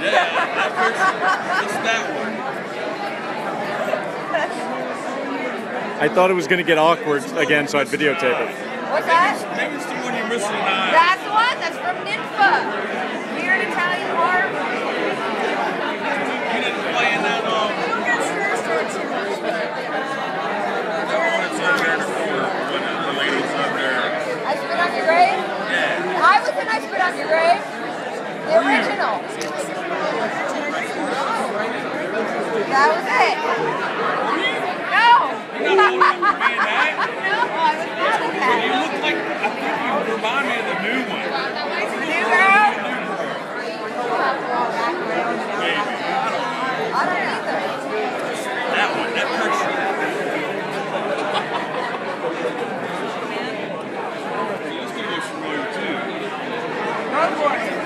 that person. It's that one. I thought it was going to get awkward again, so I'd videotape it. What's that? Maybe it's the one you're missing an eye. That's the one. That's from Ninfa. Weird Italian horror movie. You didn't play in that um. That one that's over there in the corner when the lady's up there. I Spit on Your Grave? Yeah. I was in I Spit on Your Grave. That was it. No. You being? No, I was not at that. You look like, I think you remind me of the new one. The new girl? Maybe. For it.